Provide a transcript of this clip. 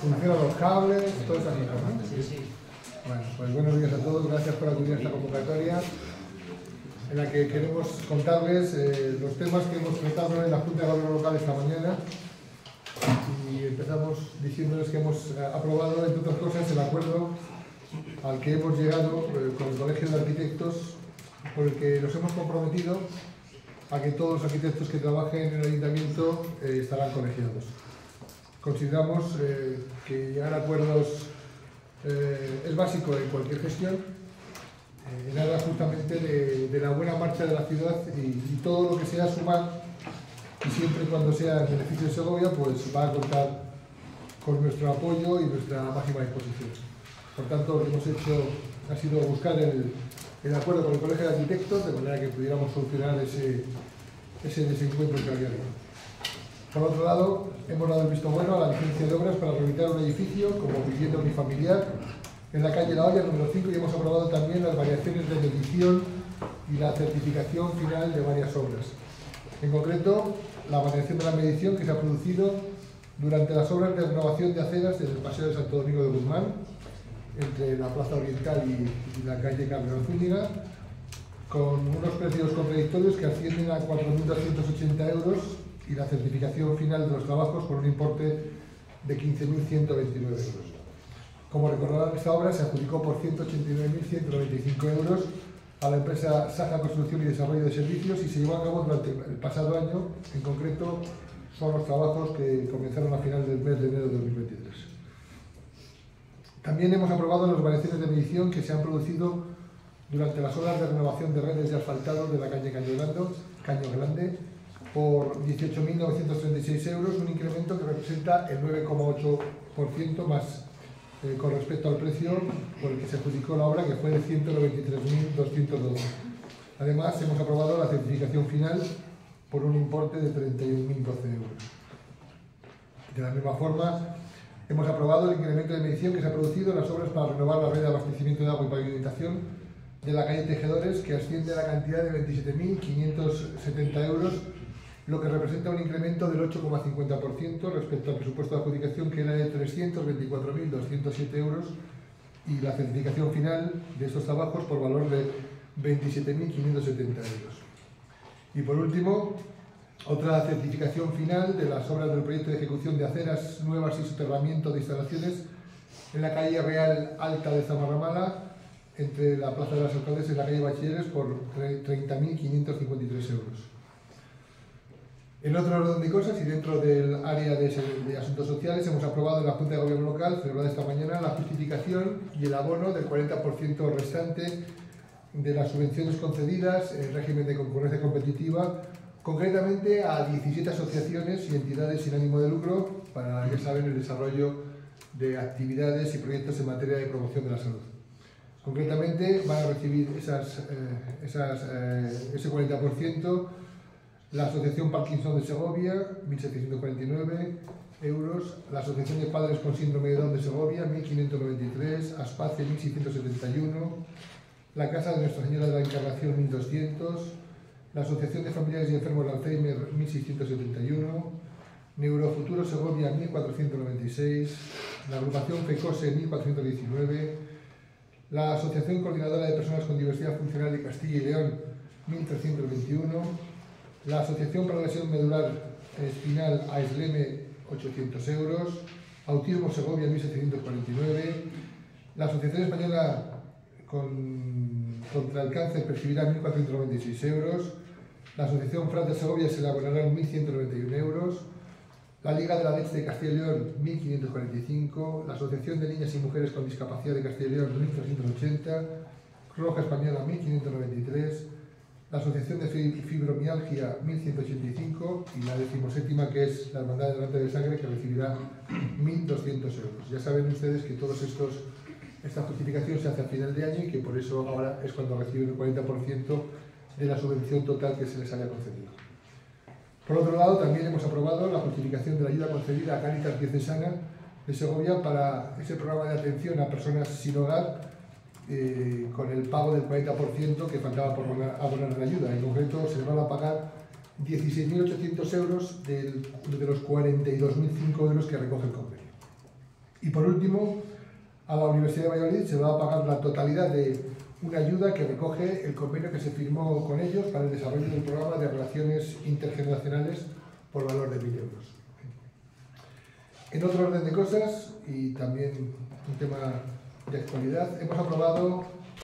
funcionan los cables, todas esas cosas. Bueno, pues buenos días a todos, gracias por acudir a esta convocatoria en la que queremos contarles eh, los temas que hemos tratado en la Junta de Gobierno Local esta mañana y empezamos diciéndoles que hemos eh, aprobado, entre otras cosas, el acuerdo al que hemos llegado eh, con el Colegio de Arquitectos por el que nos hemos comprometido a que todos los arquitectos que trabajen en el ayuntamiento estarán colegiados. Consideramos que llegar a acuerdos es básico en cualquier gestión eh, nada justamente de, la buena marcha de la ciudad y, todo lo que sea sumar, y siempre cuando sea en beneficio de Segovia, pues va a contar con nuestro apoyo y nuestra máxima disposición. Por tanto, lo que hemos hecho ha sido buscar el, acuerdo con el Colegio de Arquitectos, de manera que pudiéramos solucionar ese, ese desencuentro que había. Por otro lado, hemos dado el visto bueno a la licencia de obras para rehabilitar un edificio como vivienda unifamiliar en la calle La Olla número 5 y hemos aprobado también las variaciones de medición y la certificación final de varias obras. En concreto, la variación de la medición que se ha producido durante las obras de renovación de aceras desde el Paseo de Santo Domingo de Guzmán, entre la Plaza Oriental y, la calle Carlos Zúñiga, con unos precios contradictorios que ascienden a 4.280 euros y la certificación final de los trabajos por un importe de 15.129 euros. Como recordarán, esta obra se adjudicó por 189.195 euros a la empresa Saja Construcción y Desarrollo de Servicios y se llevó a cabo durante el pasado año. En concreto, son los trabajos que comenzaron a final del mes de enero de 2023. También hemos aprobado las variaciones de medición que se han producido durante las obras de renovación de redes de asfaltado de la calle Caño Grande por 18.936 euros, un incremento que representa el 9,8% más eh, con respecto al precio por el que se adjudicó la obra, que fue de 193.212. Además, hemos aprobado la certificación final por un importe de 31.012 euros. De la misma forma, hemos aprobado el incremento de medición que se ha producido en las obras para renovar la red de abastecimiento de agua y pavimentación de la calle Tejedores, que asciende a la cantidad de 27.570 euros lo que representa un incremento del 8,50% respecto al presupuesto de adjudicación que era de 324.207 euros y la certificación final de estos trabajos por valor de 27.570 euros. Y por último, otra certificación final de las obras del proyecto de ejecución de aceras nuevas y soterramiento de instalaciones en la calle Real Alta de Zamarramala, entre la Plaza de las Alcaldes y la calle Bachilleres, por 30.553 euros. En otro orden de cosas y dentro del área de, asuntos sociales hemos aprobado en la Junta de Gobierno Local, celebrada esta mañana, la justificación y el abono del 40% restante de las subvenciones concedidas en régimen de concurrencia competitiva, concretamente a 17 asociaciones y entidades sin ánimo de lucro para, ya saben, el desarrollo de actividades y proyectos en materia de promoción de la salud. Concretamente van a recibir esas, eh, eh, ese 40% la Asociación Parkinson de Segovia, 1.749 euros, la Asociación de Padres con Síndrome de Down de Segovia, 1.593, Aspace, 1.671, la Casa de Nuestra Señora de la Encarnación, 1.200, la Asociación de Familiares y Enfermos de Alzheimer, 1.671, Neurofuturo Segovia, 1.496, la Agrupación FECOSE, 1.419, la Asociación Coordinadora de Personas con Diversidad Funcional de Castilla y León, 1.321, la Asociación para la Lesión Medular Espinal AESLEME 800 euros, Autismo Segovia 1749, la Asociación Española contra el Cáncer percibirá 1.496 euros, la Asociación Frat de Segovia se elaborará 1.191 euros, la Liga de la Leche de Castilla y León 1.545, la Asociación de Niñas y Mujeres con Discapacidad de Castilla y León 1.380, Roja Española 1.593, la Asociación de Fibromialgia 1185 y la decimoséptima que es la Hermandad del Donante de Sangre que recibirá 1.200 euros. Ya saben ustedes que todos estos esta justificación se hace a final de año y que por eso ahora es cuando reciben el 40% de la subvención total que se les haya concedido. Por otro lado, también hemos aprobado la justificación de la ayuda concedida a Caritas Diocesana de Segovia para ese programa de atención a personas sin hogar eh, con el pago del 40% que faltaba por abonar la ayuda. En concreto, se le van a pagar 16.800 euros de los 42.005 euros que recoge el convenio. Y por último, a la Universidad de Valladolid se va a pagar la totalidad de una ayuda que recoge el convenio que se firmó con ellos para el desarrollo del programa de relaciones intergeneracionales por valor de 1.000 euros. En otro orden de cosas, y también un tema de actualidad, hemos aprobado